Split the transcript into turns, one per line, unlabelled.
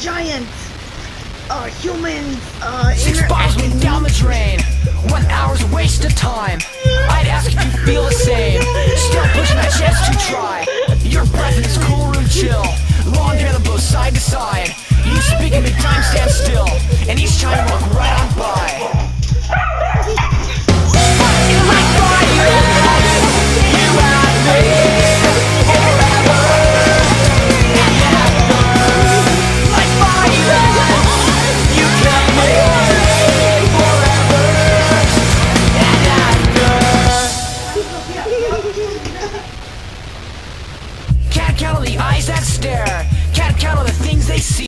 giant, uh, humans, uh, Six
bars went down the drain. One hour's a waste of time. I'd ask if you feel the same. Still push my chest to try. Your breath in this cool room chill. Long hair that blows side to side. You speak and make time stand still. And each time you look right on